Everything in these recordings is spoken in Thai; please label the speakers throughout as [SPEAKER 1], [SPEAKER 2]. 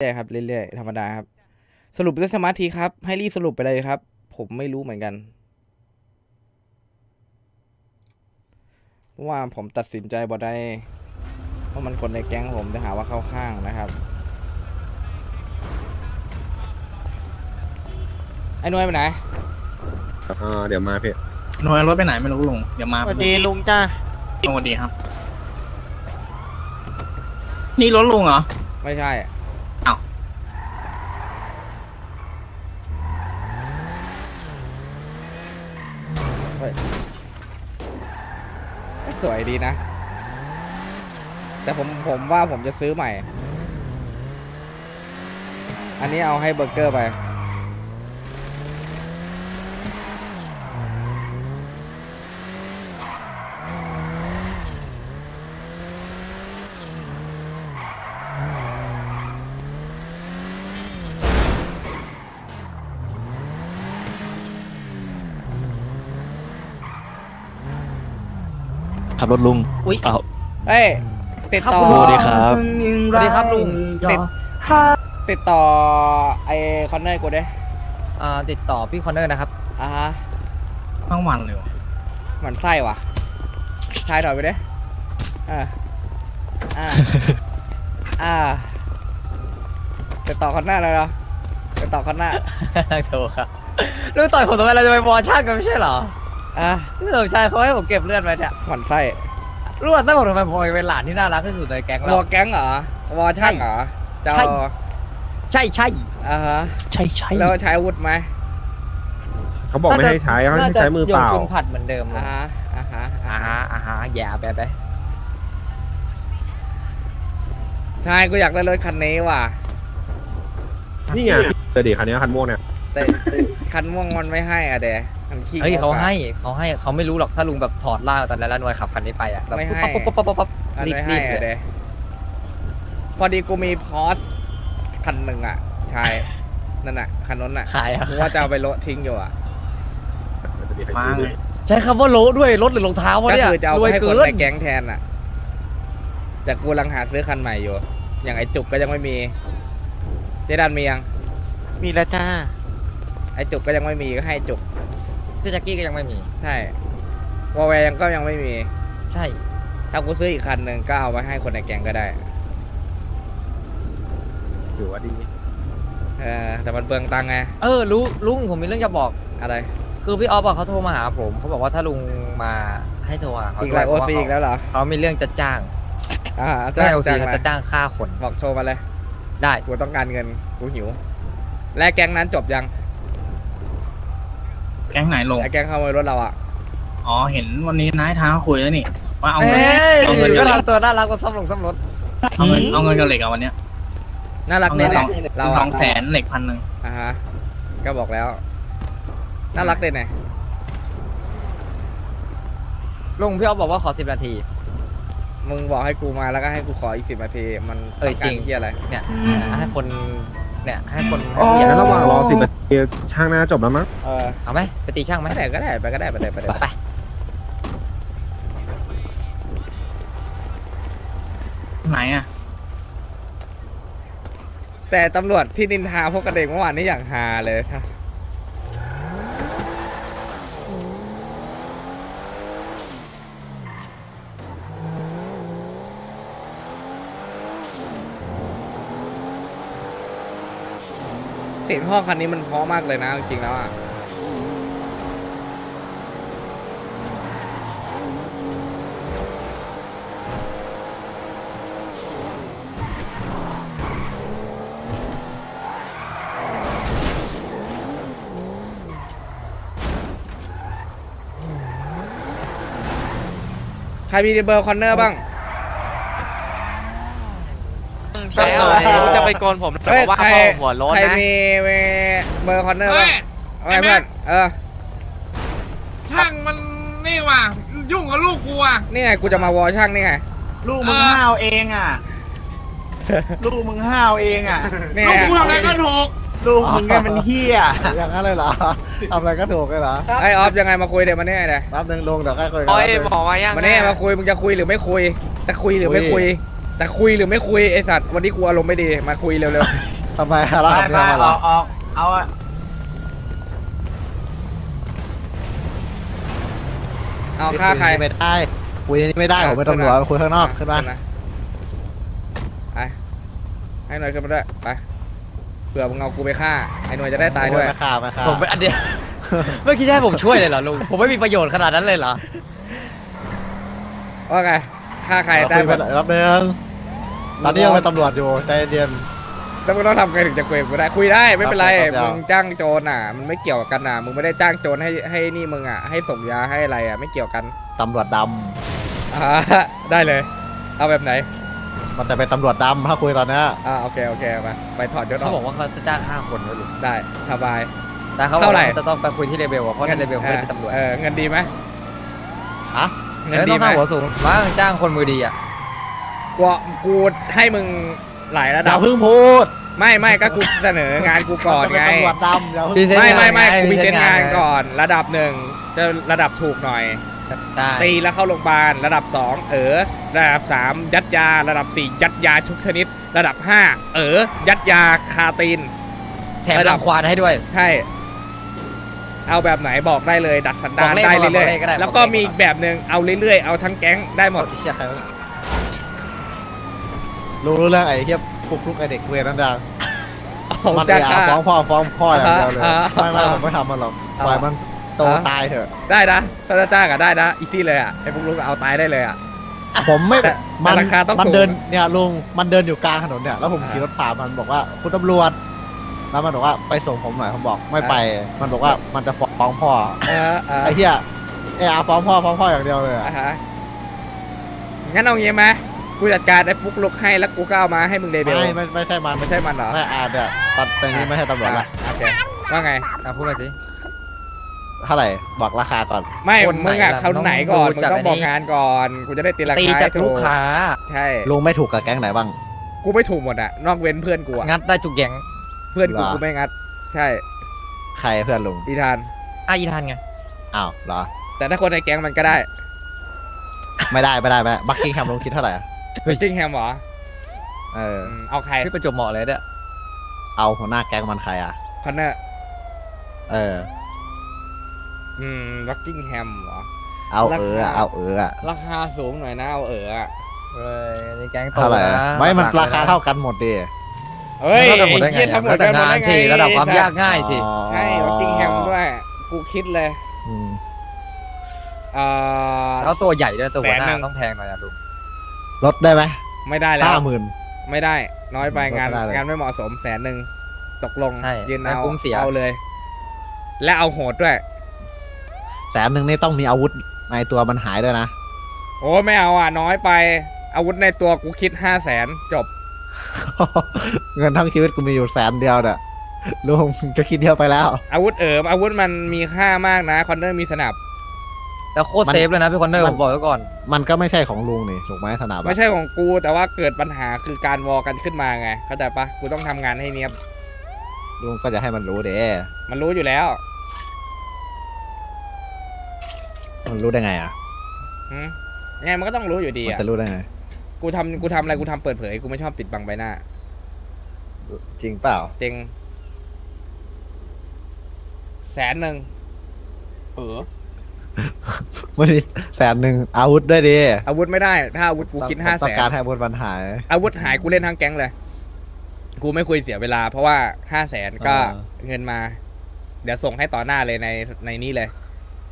[SPEAKER 1] เรื่อยๆครับเรื่อยๆธรรมดาครับ สรุปด้วยสมาธิครับ ให้รีบสรุปไปเลยครับ ผมไม่รู้เหมือนกันเพราะว่าผมตัดสินใจบ่ได้เพราะมันคนในแก๊งผมจะหาว่าเข้าข้างนะครับไอ้หนวยไปไหน
[SPEAKER 2] อ่าเดี๋ยวมาพี่
[SPEAKER 3] หน่วยรถไปไหนไม่รู้ลุงเดี๋ยวมา
[SPEAKER 4] สวัสดีลุงจ้า
[SPEAKER 3] สวัสดีครับ นี่รถลุงเหรอ
[SPEAKER 1] ไม่ใช่
[SPEAKER 3] อ้าว
[SPEAKER 1] เฮ้ยก็ สวยดีนะ แต่ผมผมว่าผมจะซื้อใหม่ อันนี้เอาให้เบอร์เกอร์ไป
[SPEAKER 5] ขับรถลุง
[SPEAKER 6] อุ๊ย
[SPEAKER 5] อ้าว
[SPEAKER 1] เอ้ยติดต่อ
[SPEAKER 5] สวัสดีครับ
[SPEAKER 6] สวัสดีครับลุง
[SPEAKER 1] ติด ติดต่อไอคอนเนอร์กูด้
[SPEAKER 6] อ่าติดต่อพี่คอนเนอร์นะครับ
[SPEAKER 1] อ่าฮะ
[SPEAKER 3] ทั้งวันเลยวะ
[SPEAKER 1] หมันไส้ว่ะทายถอยไปด้อ่าอ่าอ่าติดต่อคอนเนอร์เลยเหรอติดต่อคอนเนอร์
[SPEAKER 6] นั่งโทรครับลุงต่อยผมทำไมเราจะไปวอร์ชั่นกันไม่ใช่เหรอ
[SPEAKER 1] อะ
[SPEAKER 6] พี่สมชายเขาให้ผมเก็บเลือดไว้เนี่ย
[SPEAKER 1] หมันไส้
[SPEAKER 6] รู้ว่าตั้งผมทำไมผมเป็นหลานที่น่ารักที่สุดในแก๊ง
[SPEAKER 1] ว
[SPEAKER 6] เรา
[SPEAKER 1] อแก๊งเหรอวอช่างเหรอเจ้า
[SPEAKER 6] ใช่ใช่ใช่
[SPEAKER 1] อ่าฮะ
[SPEAKER 5] ใช่ใช่
[SPEAKER 1] แล้วใช้อาวุธไหม
[SPEAKER 2] เขาบอกไม่ให้ใช้เขาให้ใช้มือเปล่า
[SPEAKER 6] โยนชุนผัดเหมือนเดิมเล
[SPEAKER 1] อ่ายฮะอ่าฮะ
[SPEAKER 6] อ่าฮะอ่าฮะแย่ไปไป
[SPEAKER 1] ใช่กูอยากได้รถคันนี้ว่ะ
[SPEAKER 2] นี่ไงเดี๋ยวดิคันนี้คันม่วงเนี่ย
[SPEAKER 1] แต่ คันม่วงมันไม่ให้อะเดะมันขี้
[SPEAKER 6] เฮ้ย
[SPEAKER 1] งก
[SPEAKER 6] เขา
[SPEAKER 1] อะ
[SPEAKER 6] ให้เขาให้เขาไม่รู้หรอกถ้าลุงแบบถอดล่างตอนนั้นแล้วหน่วยขับคันนี้ไปอะแบบ
[SPEAKER 1] ไม่ให้
[SPEAKER 6] ปั๊บปั๊บปั๊บปั๊บปั๊บ
[SPEAKER 1] มัน
[SPEAKER 6] รีบ
[SPEAKER 1] ไม่
[SPEAKER 6] รี
[SPEAKER 1] ให้
[SPEAKER 6] บ
[SPEAKER 1] อะ
[SPEAKER 6] เล
[SPEAKER 1] เด
[SPEAKER 6] ยะ
[SPEAKER 1] พอดีกูมีพอสคันหนึ่งอะใช่นั่นน่ะคันนั้นน่ะ
[SPEAKER 6] ขายอะ
[SPEAKER 1] กูว่าจะเอาไปโละทิ้งอยู่อะ
[SPEAKER 2] จะมีใคร
[SPEAKER 3] มา
[SPEAKER 2] ซื้อ
[SPEAKER 3] ไง
[SPEAKER 2] ด้วย
[SPEAKER 6] ใช้คำว่าโลด้วยรถหรือรองเท้าวะ
[SPEAKER 1] ก็
[SPEAKER 6] เนี่ย
[SPEAKER 1] คือจะเอา
[SPEAKER 6] ร
[SPEAKER 1] ไป
[SPEAKER 6] วย
[SPEAKER 1] ให้คน
[SPEAKER 6] เกิน
[SPEAKER 1] ในแก๊งแทนอะแต่กูกำลังหาซื้อคันใหม่อยู่ อย่างไอจุกก็ยังไม่มีเจดันมียัง
[SPEAKER 4] มีแล้วจ้า
[SPEAKER 1] ไอจุกก็ยังไม่มีก็ให้จุก
[SPEAKER 6] พี่แจ็คกี้ก็ยังไม่มี
[SPEAKER 1] ใช่วอลแวร์ยังก็ยังไม่มี
[SPEAKER 6] ใช่
[SPEAKER 1] ถ้ากูซื้ออีกคันหนึ่งก็เอาไปให้คนในแก๊งก็ได้
[SPEAKER 2] ถือว่าดี
[SPEAKER 1] เออ แต่มันเปลืองตังค์ไง
[SPEAKER 6] เออรู้ลุงผมมีเรื่องจะบอก
[SPEAKER 1] อะไร
[SPEAKER 6] คือพี่ออฟอะเขาโทรมาหาผมเขาบอกว่าถ้าลุงมาให้โทรหาเขา
[SPEAKER 1] อีกหลายโอ
[SPEAKER 6] ด้วย
[SPEAKER 1] ซี
[SPEAKER 6] เพ
[SPEAKER 1] อีก
[SPEAKER 6] ราะ
[SPEAKER 1] แล้วเหรอ
[SPEAKER 6] เขามีเรื่องจะจ้าง
[SPEAKER 1] อ่า
[SPEAKER 6] ไม่ใช่โอซี
[SPEAKER 1] จ้าง
[SPEAKER 6] เขา
[SPEAKER 1] มา
[SPEAKER 6] จะจ้างค่าคน
[SPEAKER 1] บอกโทรมาเลย
[SPEAKER 6] ได้
[SPEAKER 1] กูต้องการเงิน กูหิว และแก๊งนั้นจบยัง
[SPEAKER 3] แก๊งไหนลง
[SPEAKER 1] ไอ้แก๊งขโมยรถเราอะ
[SPEAKER 3] อ๋อเห็นวันนี้นายท้าคุยแล้วนี่ว่าเอาเงิน
[SPEAKER 6] เอ้ย
[SPEAKER 3] เอาเงิน
[SPEAKER 6] ก็
[SPEAKER 3] กับเหล็ก
[SPEAKER 6] ทำตัวน่ารักกว่าซ่อมลงซ่อมรถ
[SPEAKER 3] เอาเงินเอาเงินกับเหล็กอะวันเนี้ย
[SPEAKER 1] น่ารัก
[SPEAKER 3] เอา
[SPEAKER 1] เด็
[SPEAKER 3] เงิ
[SPEAKER 1] ด
[SPEAKER 3] น
[SPEAKER 1] เนี่ย
[SPEAKER 3] สอง
[SPEAKER 1] เรา
[SPEAKER 3] ส
[SPEAKER 1] อะ
[SPEAKER 3] องแสนเหล็กพันหนึ่ง
[SPEAKER 1] อ่าฮะก็บอกแล้ว น่ารักเด็ดเนี่ย
[SPEAKER 6] ลุงพี่ออฟบอกว่าขอสิบนาที
[SPEAKER 1] มึงบอกให้กูมาแล้วก็ให้กูขออีกสิบนาที มัน
[SPEAKER 6] เออ
[SPEAKER 1] ต้องการ
[SPEAKER 6] จริง
[SPEAKER 1] ที่อะไร
[SPEAKER 6] เนี่ยให้คน เนี่ยให้คน
[SPEAKER 2] แล้วระหว่างรอสิบนาทีช่างหน้าจบแล้วมั้ง
[SPEAKER 1] เออ
[SPEAKER 6] เอาไหมไปตีช่างไหม
[SPEAKER 1] ไม่ได้ก็ได้ไปก็ได้ไปเลยไปเลย
[SPEAKER 6] ไป
[SPEAKER 3] ไหนอะ
[SPEAKER 1] แต่ตำรวจที่นินทาพวกกระเด็กเมื่อวานนี้อย่างฮาเลยครับ เสียงพ่อคันนี้มันเพราะมากเลยนะ จริงๆแล้วอะใครมีเบอร์คอนเนอร์บ้าง
[SPEAKER 4] ใช่หน่อย
[SPEAKER 7] จะไปโกนผมจะ
[SPEAKER 1] เฮ้ย
[SPEAKER 7] ว่า
[SPEAKER 1] ใคร
[SPEAKER 7] พ่อหัวโล้น
[SPEAKER 1] ใคร
[SPEAKER 7] นะ
[SPEAKER 1] มีมีเบอร์คอนเนอร์บ้างเอาไงเพื่อนเออ
[SPEAKER 8] ช่างมันนี่ว่ะยุ่งกับลูกกูอะ
[SPEAKER 1] นี่ไงกูจะมาวอช่างนี่ไง
[SPEAKER 9] ลูกมึงห้าวเองอะลูกมึงห้าวเองอะ
[SPEAKER 1] นี่
[SPEAKER 8] ลู
[SPEAKER 1] ไง
[SPEAKER 8] กกูทำอะไรก็ถูก
[SPEAKER 9] ลูกมึงเนี่ยมันเฮี้ย
[SPEAKER 10] อย่างนั้นเลยเหรอทำอะไรก็ถูกเลยเหรอ
[SPEAKER 1] ไอออฟยังไงมาคุยเดี๋ยวมาเนี่ยเดี๋ยว
[SPEAKER 10] แป๊บนึงลงเดี๋ยวค่อยคุยกั
[SPEAKER 7] โอ้ย
[SPEAKER 10] แป๊บนึง
[SPEAKER 7] บอกว่ายัง
[SPEAKER 1] มาเนี่ยมาคุยมึงจะคุยหรือไม่คุยจะคุยหรือไม่คุย แต่คุยหรือไม่คุยไอสัตว์วันนี้กูอารมณ์ไม่ดีมาคุยเร็ว
[SPEAKER 10] ทำไมเรา
[SPEAKER 9] ไป
[SPEAKER 10] ทำ
[SPEAKER 9] ไป
[SPEAKER 10] เรื่องมาเหร
[SPEAKER 9] เอา
[SPEAKER 10] อ
[SPEAKER 9] เอาเอาอะ
[SPEAKER 1] ๆเอาฆ่าใคร
[SPEAKER 10] ไม่ได้คุยในนี้ไม่ได้ผมเป็นตำรวจคุยข้างนอกขึ้นมา
[SPEAKER 1] ไปให้หน่อยขึ้นมาด้วยไปเผื่อมึงเอากูไปฆ่าไอ้หน่วยจะได้ตายด้วย
[SPEAKER 10] ไม่ฆ่าไม่ฆ่า
[SPEAKER 6] ผมเป็นอันเดียว เมื่อกี้จะให้ผมช่วยเลยเหรอลุง ผมไม่มีประโยชน์ขนาดนั้นเลยเหรอ
[SPEAKER 1] ว่าไงฆ่าใคร
[SPEAKER 10] เรา
[SPEAKER 1] ได้
[SPEAKER 10] คุย
[SPEAKER 1] หม
[SPEAKER 10] ไป
[SPEAKER 1] ด
[SPEAKER 10] รับเดิน ตอนนี้ยังเป็นตำรวจอยู่ใจเย็น
[SPEAKER 1] แล้วมึงต้องทำไงถึงจะคุยกับกูได้คุยได้ไม่เป็นไร
[SPEAKER 10] ครับครับ
[SPEAKER 1] มึงจ้างโจรอะมันไม่เกี่ยวกันอะมึงไม่ได้จ้างโจรให้ให้นี่มึงอะให้ส่งยาให้อะไรอะไม่เกี่ยวกัน
[SPEAKER 10] ตำรวจด
[SPEAKER 1] อ่า ได้เลย เอาแบบไหนำ
[SPEAKER 10] มันจะเป็นตำรวจดำถ้าคุยตอนเนี้ย
[SPEAKER 1] อ่าโอเคโอเคมาไปถอดยศอ
[SPEAKER 6] เขา
[SPEAKER 1] อก
[SPEAKER 6] บอกว่าเขาจะจ้างฆ่าคนด้วยลุง
[SPEAKER 1] ได้สบาย
[SPEAKER 6] แต่เขาบอก
[SPEAKER 1] เท่าไหร่
[SPEAKER 6] ว่าจะต้องไปคุยที่เรเบลอะเพราะในเรเบลเขาไม่ได้เป็นตำรวจ
[SPEAKER 1] เออเงินดีไหม
[SPEAKER 10] ฮะ
[SPEAKER 1] เงิน
[SPEAKER 6] แล้ว
[SPEAKER 1] ดี
[SPEAKER 6] ต้อง
[SPEAKER 1] ไหม
[SPEAKER 6] ค่าหัวสูงบ้างจ้างคนมือดีอะ
[SPEAKER 1] กูกูให้มึงหลายระ
[SPEAKER 10] อ
[SPEAKER 1] ดั
[SPEAKER 10] ย่า
[SPEAKER 1] บ
[SPEAKER 10] เพิ่งพูด
[SPEAKER 1] ไม่ไม่ก็กูเสนองานกูก่อน
[SPEAKER 10] จะเป็น
[SPEAKER 1] ไง
[SPEAKER 10] ตำรวจดำอย่าเพิ่ง
[SPEAKER 6] พี่เซ็น
[SPEAKER 1] ไม่ไม่ไม่
[SPEAKER 6] งานไง
[SPEAKER 1] กูมีเซ็น
[SPEAKER 6] เซ็นงางา
[SPEAKER 1] นน
[SPEAKER 6] ไง
[SPEAKER 1] ก่อนระดับหนึ่งจะระดับถูกหน่อย
[SPEAKER 6] ใช่
[SPEAKER 1] ตีแล้วเข้าโรงพยาบาลระดับ 2 เออ ระดับ 3 ยัดยา ระดับ 4 ยัดยาทุกชนิด ระดับ 5 เออ ยัดยาคาตีน
[SPEAKER 6] แถมรังควานให้ด้วย
[SPEAKER 1] ใช่ เอาแบบไหนบอกได้เลย ดัดสันดาน
[SPEAKER 6] บอกเลข
[SPEAKER 1] ได้
[SPEAKER 6] มา
[SPEAKER 1] เรื่อย
[SPEAKER 6] บอกเลขก็ได้
[SPEAKER 1] ๆแล้วก็
[SPEAKER 6] บอกเลข
[SPEAKER 1] มีอีกแบบหนึ่งเอาเรื่อยๆ เอาทั้งแก๊งได้หมด
[SPEAKER 10] เชี่ยใค รวะรู้รู้เรื่องไอ้เฮียพวกลูกไอ้เด็กเวรนั่นดัง
[SPEAKER 1] เอา
[SPEAKER 10] มัน
[SPEAKER 1] จะ
[SPEAKER 10] จะ
[SPEAKER 1] ฆ่า
[SPEAKER 10] ฟ้องพ่อฟ้องพ่ออย่างเดียวเลย
[SPEAKER 1] อ่า
[SPEAKER 10] ไม่ไม่
[SPEAKER 1] อ่า
[SPEAKER 10] ผมไม่ทำมันหรอก
[SPEAKER 1] อ่า
[SPEAKER 10] ปล่อยมันโต
[SPEAKER 1] อ่า
[SPEAKER 10] ตายเถอะ
[SPEAKER 1] ได้นะถ้าจะจ้างอะได้นะอีซี่เลยอะไอ้พวกลูกเอาตายได้เลยอะ
[SPEAKER 10] ผมไม่
[SPEAKER 1] แต่
[SPEAKER 10] มัน
[SPEAKER 1] แต่ราคาต้อง
[SPEAKER 10] มัน
[SPEAKER 1] สูง
[SPEAKER 10] เดินเนี่ยลุงมันเดินอยู่กลางถนนเนี่ยแล้วผมขี่รถผ่านมันบอกว่าคุณตำรวจแล้วมันบอกว่าไปส่งผมหน่อยผมบอกไม่ไป มันบอกว่ามันจะฟ้องพ่อ
[SPEAKER 1] เออเออ
[SPEAKER 10] ไอ้เหี้ยไอ้อาฟ้องพ่อฟ้องพ่ออย่างเดียวเลยอะ
[SPEAKER 1] อะฮะงั้นเอางี้ไหม กูจัดการไอ้ปุ๊กลุกให้แล้วกูก็เอามาให้มึงเดบิว
[SPEAKER 10] ไม่
[SPEAKER 1] ต์
[SPEAKER 10] ไม่ไม่ใช่มัน
[SPEAKER 1] ไม่ใช่มันเหรอ
[SPEAKER 10] ไม่อาเนี่ยตอนตอนนี้ไม่ใช่ตำรวจละ
[SPEAKER 1] โอเคว่าไง
[SPEAKER 6] อะพูดมาสิ
[SPEAKER 10] เท่าไหร่บอกราคาก่อน
[SPEAKER 1] ไม่
[SPEAKER 6] คนไหน
[SPEAKER 1] มึงอะ
[SPEAKER 6] ล่ะ
[SPEAKER 1] เขา
[SPEAKER 6] ต้อง
[SPEAKER 1] ไหนก่อน
[SPEAKER 6] ดู
[SPEAKER 1] มึง
[SPEAKER 6] จาก
[SPEAKER 1] ต้องบอก
[SPEAKER 6] อันนี้
[SPEAKER 1] งานก่อนกูจะได้ตีรา
[SPEAKER 6] ตี
[SPEAKER 1] คา
[SPEAKER 6] จาก
[SPEAKER 1] ให้ถู
[SPEAKER 6] ลูกค้า
[SPEAKER 1] ใช่
[SPEAKER 10] ลุงไม่ถูกกับแก๊งไหนบ้าง
[SPEAKER 1] กูไม่ถูกหมดอะนอกเว้นเพื่อนกูอะ
[SPEAKER 6] งัดได้จุกแยง
[SPEAKER 1] เพื่อนกู
[SPEAKER 10] เหรอ
[SPEAKER 1] กูไม่งัด ใช่
[SPEAKER 10] ใครเพื่อนลุง
[SPEAKER 1] อีธาน
[SPEAKER 6] อะอีทันไง
[SPEAKER 10] อ้าวเหรอ
[SPEAKER 1] แต่ถ้าคนในแก๊งมันก็ได้
[SPEAKER 10] ไม่ได้ไม่ได้ไม่ได้บักกิ้งแฮมลุงคิดเท่าไหร่ อะ
[SPEAKER 1] จิ้งแฮมเหรอ
[SPEAKER 10] เออ
[SPEAKER 1] อืมเอาใคร
[SPEAKER 6] พี่ประจวบเหมาะเลยเนี่ย
[SPEAKER 10] เอาหัวหน้าแก๊งมันใครอะ
[SPEAKER 1] คอนเนอร์
[SPEAKER 10] เออ
[SPEAKER 1] อืมล็อกกิ้งแฮมเหรอ
[SPEAKER 10] เอาเออ
[SPEAKER 1] ราคา
[SPEAKER 10] เอาเอออะ
[SPEAKER 1] ราคาสูงหน่อยนะเอาเอออะ
[SPEAKER 6] เฮ้ยนี่แก๊งโต
[SPEAKER 10] เท่าไหร่
[SPEAKER 6] นะ
[SPEAKER 10] ไม่มัน
[SPEAKER 6] หลั
[SPEAKER 10] ราก
[SPEAKER 6] ๆ
[SPEAKER 10] คา
[SPEAKER 6] ลยนะ
[SPEAKER 10] เท่ากันหมดดิ
[SPEAKER 1] เฮ้ย
[SPEAKER 6] แล้วทำหมดได้ไง
[SPEAKER 1] เหี้ย
[SPEAKER 6] อะ
[SPEAKER 1] ทำหม
[SPEAKER 6] แล้
[SPEAKER 1] ด
[SPEAKER 6] วแต่
[SPEAKER 1] กันหมด
[SPEAKER 6] งาน
[SPEAKER 1] ได้ไง
[SPEAKER 6] สิระดับความยากง่ายสิ
[SPEAKER 10] อ๋อ
[SPEAKER 1] ใช่ล็อกกิ้งแฮมด้วยกูคิดเลย
[SPEAKER 10] อืม
[SPEAKER 1] เอ่อ
[SPEAKER 6] แล้วตัวใหญ่ด้วยตัวหัวห
[SPEAKER 1] แสนหนึ่
[SPEAKER 6] น้าง ต้องแพงหน่อยอะลุง
[SPEAKER 10] ลดได้ไหม
[SPEAKER 1] ไม่ได้แล้ว
[SPEAKER 10] ห้าหมื่น
[SPEAKER 1] ไม่ได้ น้อยไปงาน
[SPEAKER 10] ไม่ได้เลย
[SPEAKER 1] งานไม่เหมาะสมแสนหนึ่งตกลง
[SPEAKER 6] ใช่
[SPEAKER 1] ยืน
[SPEAKER 6] ไม่
[SPEAKER 1] เอา
[SPEAKER 6] คุ้มเสีย
[SPEAKER 1] เอาเลย และเอาโหดด้วย
[SPEAKER 10] แสนหนึ่งนี่ต้องมีอาวุธในตัวมันหายด้วยนะ
[SPEAKER 1] โอ้ไม่เอาอะ น้อยไป อาวุธในตัวกูคิดห้าแสนจบ
[SPEAKER 10] เงินทั้งชีวิตกูมีอยู่แสนเดียวเนี่ยลุงก็คิดเดียวไปแล้ว
[SPEAKER 1] อาวุธเอิมอาวุธมันมีค่ามากนะ คอนเนอร์มีสนับ
[SPEAKER 6] แล้วโคตร
[SPEAKER 10] มัน
[SPEAKER 6] safe เลยนะพี่คอนเนอร์
[SPEAKER 10] มั
[SPEAKER 6] ผ
[SPEAKER 10] น
[SPEAKER 6] มบอกไว้ก่อน
[SPEAKER 10] มันก็ไม่ใช่ของลุงนี่ถูกไหมสนับ
[SPEAKER 1] ไม่ใช่ของกูแต่ว่าเกิดปัญหาคือการ war กันขึ้นมาไงเข้าใจปะกูต้องทำงานให้เนี้ยบ
[SPEAKER 10] ลุงก็จะให้มันรู้เด้
[SPEAKER 1] มันรู้อยู่แล้ว
[SPEAKER 10] มันรู้ได้ไงอะ
[SPEAKER 1] หืมยังไงมันก็ต้องรู้อยู่ดี
[SPEAKER 10] มัน
[SPEAKER 1] อะ
[SPEAKER 10] จะรู้ได้ไง
[SPEAKER 1] กูทำกูทำอะไรกูทำเปิดเผยกูไม่ชอบปิดบังใบหน้า
[SPEAKER 10] จริงเปล่า
[SPEAKER 1] เจงแสนหนึ่งเออ
[SPEAKER 10] ไม่มีแสนหนึ่งอาวุธด้วยดิ
[SPEAKER 1] อาวุธไม่ได้ ถ้าอาวุธกูคิดห้า
[SPEAKER 10] ต้
[SPEAKER 1] แส
[SPEAKER 10] อง
[SPEAKER 1] น
[SPEAKER 10] การให้อาวุธมันหาย
[SPEAKER 1] อาวุธหายกูเล่นทั้งแก๊งเลย กูไม่คุยเสียเวลา เพราะว่าห้าแสนก็
[SPEAKER 10] อ่า
[SPEAKER 1] เงินมา เดี๋ยวส่งให้ต่อหน้าเลยในในนี้เลย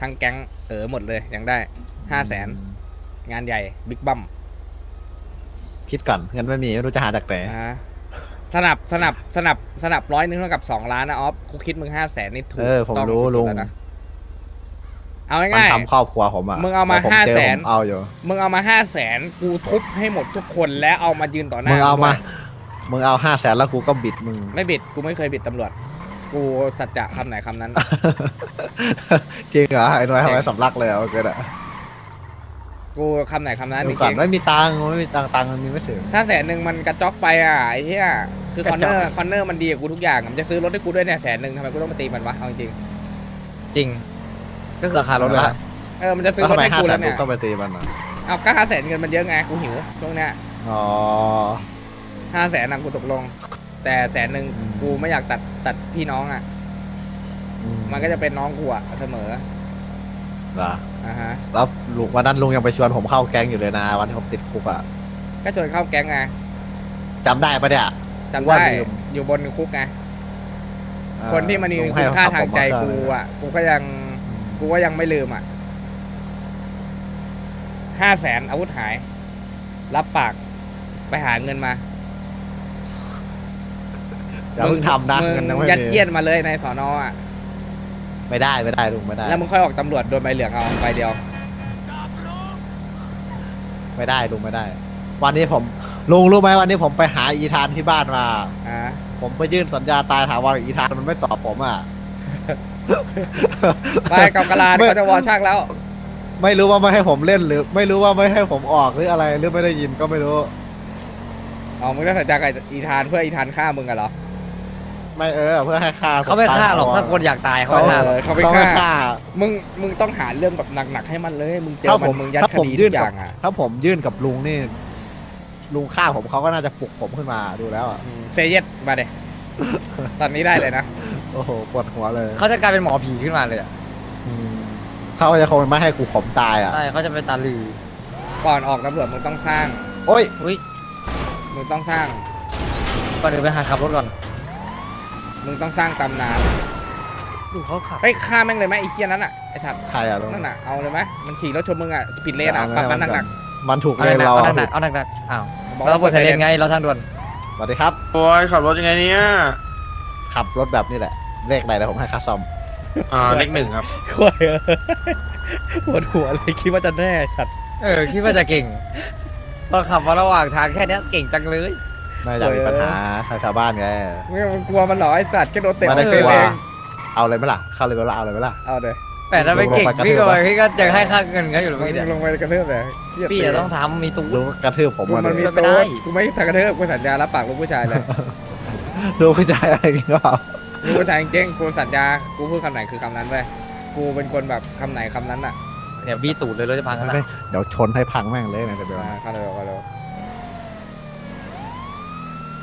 [SPEAKER 1] ทั้งแก๊งเออหมดเลยยังได้ห้าแสนงานใหญ่บิ๊กบัม
[SPEAKER 10] คิดก่อนเงินไม่มีไม่รู้จะหาจากไหน
[SPEAKER 1] อ่าสนับสนับสนับสนับร้อยหนึงเท่ากับสองล้านนะออฟกูคิดมึงห้าแสนนี่ถูก
[SPEAKER 10] เออผม
[SPEAKER 1] ต้อง
[SPEAKER 10] รู้
[SPEAKER 1] สุดๆ
[SPEAKER 10] ลุง
[SPEAKER 1] แล้วนะ เอา
[SPEAKER 10] มัน
[SPEAKER 1] ง่าย
[SPEAKER 10] ทำครอบครัวผมอะ
[SPEAKER 1] มึงเอามา
[SPEAKER 10] ผ
[SPEAKER 1] ห้า
[SPEAKER 10] เจอ
[SPEAKER 1] แสน
[SPEAKER 10] ผมเอาอยู่
[SPEAKER 1] ๆมึงเอามาห้าแสนกูทุบให้หมดทุกคนแล้วเอามายืนต่อหน้า
[SPEAKER 10] มึงเอามา
[SPEAKER 1] ด้วย
[SPEAKER 10] มึงเอาห้าแสนแล้วกูก็บิดมึง
[SPEAKER 1] ไม่บิดกูไม่เคยบิดตำรวจ กูสัจจะคำไหนคำนั้น
[SPEAKER 10] จริงเหรอไอ้น้อย
[SPEAKER 1] จริ
[SPEAKER 10] ทำ
[SPEAKER 1] ง
[SPEAKER 10] ไมสำลักเลยเหรอเกิดอะ
[SPEAKER 1] กูคำไหนคำนั้นจริงดู
[SPEAKER 10] ก่อนไม่มีตังค์ไม่มีตังค์ตังค์มันมีไม่ถึง
[SPEAKER 1] ๆถ้าแสนหนึ่งมันกระจอกไปอะไอ้เหี้ยกระจอกคือ
[SPEAKER 10] คอ
[SPEAKER 1] น
[SPEAKER 10] จ
[SPEAKER 1] เน
[SPEAKER 10] อก
[SPEAKER 1] อร์คอนเนอร์มันดีกับกูทุกอย่างมันจะซื้อรถให้กูด้วยเนี่ยแสนหนึ่งทำไมกูต้องมาตีมันวะเอาจริง
[SPEAKER 6] จริง ก็คือราคารถเลยนะ
[SPEAKER 1] ๆเออมันจะซื้อ
[SPEAKER 10] แล้ว
[SPEAKER 1] ร
[SPEAKER 10] ทำ
[SPEAKER 1] ถ
[SPEAKER 10] ไม
[SPEAKER 1] ให้
[SPEAKER 10] ห้า
[SPEAKER 1] กู
[SPEAKER 10] แส
[SPEAKER 1] แล้
[SPEAKER 10] น
[SPEAKER 1] ว
[SPEAKER 10] ลุ
[SPEAKER 1] เนี่
[SPEAKER 10] ง
[SPEAKER 1] ย
[SPEAKER 10] ต้องไปตีมันอะ
[SPEAKER 1] เอาก็ห้าแสนเงินมันเยอะไงกูหิวช่วงเนี้ย
[SPEAKER 10] อ๋อ
[SPEAKER 1] ห้าแสนนะกูตกลง แต่แสนหนึ่งกูไม่อยากตัดตัดพี่น้องอะ
[SPEAKER 10] อื
[SPEAKER 1] มันก็จะเป็นน้องกูอะเสมอ
[SPEAKER 10] เหรอ
[SPEAKER 1] อ่าฮะ
[SPEAKER 10] แล้วลุงวันนั้นลุงยังไปชวนผมเข้าแก๊งอยู่เลยนะ วันที่ผมติดคุกอะ
[SPEAKER 1] ก็ชวนเข้าแก๊งไง
[SPEAKER 10] จำได้ปะเนี่ย
[SPEAKER 1] จำ
[SPEAKER 10] ว่า
[SPEAKER 1] ได้
[SPEAKER 10] ลืม
[SPEAKER 1] อยู่บนคุกไง
[SPEAKER 10] เอ่อ
[SPEAKER 1] คนที่มันมี
[SPEAKER 10] ลุ
[SPEAKER 1] คุณค่า
[SPEAKER 10] เข
[SPEAKER 1] ทางใจ
[SPEAKER 10] ผมม
[SPEAKER 1] กู
[SPEAKER 10] เคย
[SPEAKER 1] อะกูก็ยัง กูก็ยังไม่ลืมอะห้าแสนอาวุธหาย รับปากไปหาเงินมา
[SPEAKER 10] อย่าเพิ่งทำนะ
[SPEAKER 1] มึ
[SPEAKER 10] เงินยังไม่
[SPEAKER 1] ยัด
[SPEAKER 10] มี
[SPEAKER 1] เยียดมาเลยในสอนออะ
[SPEAKER 10] ไม่ได้ไม่ได้ลุงไม่ได้
[SPEAKER 1] แล้วมึงค่อยออกตำรวจโดนใบเหลืองเอาใบเดียว
[SPEAKER 10] ไม่ได้ลุงไม่ได้ วันนี้ผมลุงรู้ไหมวันนี้ผมไปหาอีธานที่บ้านมา
[SPEAKER 1] อ่า
[SPEAKER 10] ผมไปยื่นสัญญาตายถามว่าอีธานมันไม่ตอบผมอะ
[SPEAKER 1] ไปกับกะลา
[SPEAKER 10] ไม่
[SPEAKER 1] เขาจะวอชักแล้ว
[SPEAKER 10] ไม่รู้ว่าไม่ให้ผมเล่นหรือ ไม่รู้ว่าไม่ให้ผมออกหรืออะไรหรือไม่ได้ยินก็ไม่รู้
[SPEAKER 1] อ๋อมึงได้สัญญากับอีธานเพื่ออีธานฆ่ามึงกันเหรอ
[SPEAKER 10] ไม่เออเพื่อให้ฆ่า
[SPEAKER 6] เขาไม่ฆ่าหรอก
[SPEAKER 10] ผมต
[SPEAKER 6] ถ้ายคนอยากตายเขา
[SPEAKER 1] เขา
[SPEAKER 6] ไม่ฆ่าหรอก
[SPEAKER 1] เขาไป
[SPEAKER 10] เขาไม่
[SPEAKER 1] ฆ่า
[SPEAKER 10] ฆ่า
[SPEAKER 1] มึงมึงต้องหาเรื่องแบบหนักๆให้มันเลย มึงเจอ
[SPEAKER 10] ถ้า
[SPEAKER 1] มั
[SPEAKER 10] ผ
[SPEAKER 1] น
[SPEAKER 10] ม
[SPEAKER 1] มึงยัด
[SPEAKER 10] ถ้า
[SPEAKER 1] ค
[SPEAKER 10] ผม
[SPEAKER 1] ดี
[SPEAKER 10] ยื่
[SPEAKER 1] ทุ
[SPEAKER 10] น
[SPEAKER 1] กอ
[SPEAKER 10] กับ
[SPEAKER 1] ย่างอะ
[SPEAKER 10] ถ้าผมยื่นกับลุงนี่ ลุงฆ่าผมเขาก็น่าจะปลุกผมขึ้นมาดูแล้วอะ
[SPEAKER 1] เซเยสมาเดตอนนี้ได้เลยนะ
[SPEAKER 10] โอ้โหปวดหัวเลย
[SPEAKER 6] เขาจะกลายเป็นหมอผีขึ้นมาเลยอะ
[SPEAKER 10] อืมเขาจะคงไม่ให้กูผมตายอะ
[SPEAKER 6] ใช่เขาจะเป็นตาลือ
[SPEAKER 1] ก่อนออกตำรวจมึงต้องสร้าง
[SPEAKER 10] โอ้ย
[SPEAKER 6] อุ้ย
[SPEAKER 1] มึงต้องสร้าง
[SPEAKER 6] ก่อนอื่นไปหาขับรถก่อน
[SPEAKER 1] มึงต้องสร้างตำนาน
[SPEAKER 6] ดูเขาขับ
[SPEAKER 1] เฮ้ยฆ่าแม่งเลยไหมไอ้เคียนั้นอะไอ้สัตว์
[SPEAKER 10] ใครอะลุง
[SPEAKER 1] นั่นน่ะเอาเลยไหมมันขี่รถชนมึงอะผิดเลนอะ
[SPEAKER 10] เอา
[SPEAKER 1] ปรับ
[SPEAKER 10] เอา
[SPEAKER 1] มันหนัก
[SPEAKER 10] มันถูก
[SPEAKER 6] เอา
[SPEAKER 10] เลน
[SPEAKER 6] หนัก
[SPEAKER 10] เรา
[SPEAKER 6] ๆเอา
[SPEAKER 10] อะ
[SPEAKER 6] หนักๆเอาหนักๆอ้าว
[SPEAKER 1] ๆบอก
[SPEAKER 6] เรา
[SPEAKER 1] ว่า
[SPEAKER 6] เปิดไซเรนไงเราทางด่วน
[SPEAKER 10] สวัสดีครับ
[SPEAKER 2] โอ้ยขับรถยังไงเนี่ย
[SPEAKER 10] ขับรถแบบนี้แหละ เลขไหนเดี๋ยวผมให้ค่าซ่อม
[SPEAKER 2] อ่าเลขหนึ่งครับ
[SPEAKER 1] โคุยเออปวดหัวเลยคิดว่าจะแน่สัตว์
[SPEAKER 6] เออคิดว่าจะเก่งตอนขับมาระหว่างทางแค่เนี้ยเก่งจังเลย
[SPEAKER 10] ไม่อยากมีปัญหาทางชาวบ้านไง
[SPEAKER 1] ไม่มันกลัวมันเหรอไอ้สัตว์แค่โดนเตะ
[SPEAKER 10] ไม่ได้
[SPEAKER 1] เฟ
[SPEAKER 10] ก
[SPEAKER 1] ร
[SPEAKER 10] ลัว
[SPEAKER 1] เอง
[SPEAKER 10] เอาเลยไหมล่ะเข้าเลยไหมล่ะเอาเลยไหมล่ะ
[SPEAKER 1] เอาเลย
[SPEAKER 6] แต่ถ้าไม่เก่ง
[SPEAKER 10] ลงไปกระทืบ
[SPEAKER 6] พี่ก็
[SPEAKER 10] ปะ
[SPEAKER 6] พี่ก็จะให้ค่าเงินเขาอยู่หรือ
[SPEAKER 1] มึ
[SPEAKER 6] ไม่
[SPEAKER 1] ง
[SPEAKER 6] เนี่ย
[SPEAKER 1] ลงไปกระเทืบเลยเหี้ย
[SPEAKER 6] พี่
[SPEAKER 1] เตะ
[SPEAKER 6] จะต้องทำมีตู้
[SPEAKER 10] ลุงกระทืบผม
[SPEAKER 1] กู
[SPEAKER 10] มา
[SPEAKER 1] มัน
[SPEAKER 10] เล
[SPEAKER 1] มี
[SPEAKER 10] ย
[SPEAKER 6] ไม่ได้
[SPEAKER 1] โต๊ะกูไม่ทางกระเทืบกูสัญญารับปากลูกผู้ชายเลย
[SPEAKER 10] ลุงผู้ชายอะไรกันก็เปล่า
[SPEAKER 1] ลู กผู้ชายจริงๆกูสัญญา กูพูดคำไหนคือคำนั้นเว้ยกูเป็นคนแบบคำไหนคำนั้นอะ
[SPEAKER 6] เนี่ยบี้ตูดเลยรถจะพังกัน
[SPEAKER 10] ไม่
[SPEAKER 6] นะ
[SPEAKER 10] เดี๋ยวชนให้พังแม่งเลยนะเดี๋ยว
[SPEAKER 1] มาเข้าเลยเข้าเลย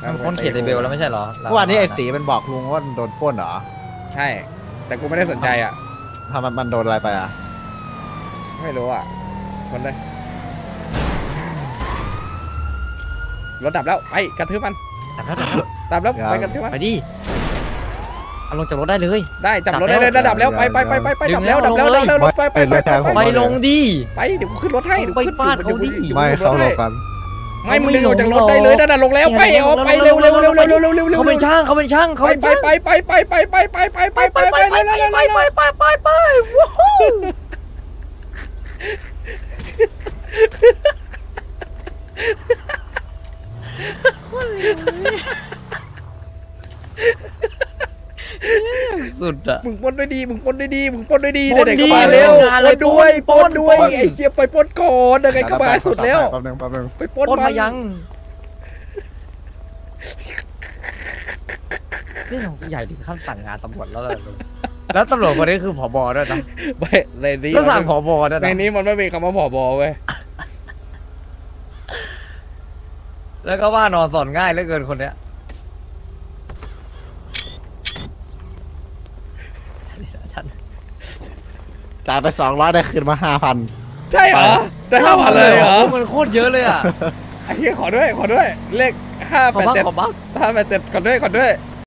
[SPEAKER 6] มันพ้นเขตไอเบลแล้วไม่ใช่เหรอ
[SPEAKER 10] เมื่อวานนี้ไอ้ตีมันบอกลุงว่าโดนปล้นเหรอ
[SPEAKER 1] ใช่ แต่กูไม่ได้สนใจอะ
[SPEAKER 10] ทำไมมันโดนอะไรไปอะ
[SPEAKER 1] ไม่รู้อะคนเลยรถดับแล้ว ไปกระทืบมัน
[SPEAKER 6] ดับแล้ว
[SPEAKER 1] ดับแล้วไปกระทืบมัน
[SPEAKER 6] ไปดิ เอาลงจากรถได้เลย
[SPEAKER 1] ได้จับรถได้เลยดับแล้วไปไปไปไปไป
[SPEAKER 6] ดึ
[SPEAKER 1] ดับ
[SPEAKER 6] งแล้
[SPEAKER 1] แล้ว
[SPEAKER 6] ว
[SPEAKER 1] ดับแล้ว
[SPEAKER 6] ลงเลย
[SPEAKER 1] ดับแล้วรถไปไปไปไป
[SPEAKER 10] ผม
[SPEAKER 6] ไป
[SPEAKER 10] เลย
[SPEAKER 6] ลงดิ
[SPEAKER 1] ไปเดี๋ยวกูขึ้นรถให้เดี๋ยว
[SPEAKER 6] ไป
[SPEAKER 1] ขึ้น
[SPEAKER 6] ฟาดเขาดิ
[SPEAKER 1] ดี๋ยว
[SPEAKER 10] ไม่
[SPEAKER 1] ขึ้นร
[SPEAKER 10] เข้า
[SPEAKER 1] ถ
[SPEAKER 10] โล
[SPEAKER 1] ให้
[SPEAKER 10] กัน
[SPEAKER 1] ไม่มึงดึงออกจากรถได้เลยนั่นน่ะลงแล้วไปเอาไปเร็วเร็วเร็วเร็วเร็วเร็วเร็วเร็ว
[SPEAKER 6] เขาเป็นช่างเขาเป็นช่างเขา
[SPEAKER 1] ไป
[SPEAKER 6] เป็น
[SPEAKER 1] ไป
[SPEAKER 6] ช่าง
[SPEAKER 1] ไปไปไปไปไปไปไปไปไปไปไปไปไปไปไป
[SPEAKER 6] ไปไปวู้ฮู้ สุดอะ
[SPEAKER 1] มึงปล้นด้วยดีมึงปล้นด้วยดีมึงปล้นด้วยดี
[SPEAKER 6] ปล้น
[SPEAKER 1] เด็ก
[SPEAKER 6] ดี
[SPEAKER 1] ก็มาเร็ว
[SPEAKER 6] งานเลย
[SPEAKER 1] ปล้นด้วย
[SPEAKER 6] ป
[SPEAKER 1] ป
[SPEAKER 6] ล้
[SPEAKER 1] ล้
[SPEAKER 6] น
[SPEAKER 1] นด้วย
[SPEAKER 6] ปล้น
[SPEAKER 1] ไอ้เหี้ยไปปล้นก่อนยังไงก็มาสุดแล้ว
[SPEAKER 10] แป๊บนึงแป๊บนึง
[SPEAKER 1] ไปปล้น
[SPEAKER 6] ปล้น
[SPEAKER 1] มั
[SPEAKER 6] มานยังนี่ของกูใหญ่ถึงขั้นสั่งงานตำรวจแล้วเลยแล้วตำรวจคนนี้คือผบด้วยนะ
[SPEAKER 1] ไปในนี้
[SPEAKER 6] แล้วสั่งผบด้วย
[SPEAKER 1] ใน
[SPEAKER 6] นะ
[SPEAKER 1] นี้มันไม่มีคำว่าผอบอเว้ย
[SPEAKER 6] แล้วก็ว่านอนสอนง่ายเหลือเกินคนเนี้ย
[SPEAKER 10] จ่ายไปสองร้อยได้คืนมาห้าพัน
[SPEAKER 1] ใช่เหรอ ได้ห้าพันเลยเหรอ
[SPEAKER 6] มันโคตรเยอะเลยอะ
[SPEAKER 1] ไอ้เหี้ยขอด้วยขอด้วย เลขห้า
[SPEAKER 6] ขอ
[SPEAKER 1] แปด
[SPEAKER 6] บ้าง
[SPEAKER 1] เจ็ด
[SPEAKER 6] ขอบ้าง
[SPEAKER 1] ห้าแปดเจ็ดขอด้วยขอด้วย